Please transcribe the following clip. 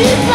you